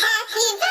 他，你在。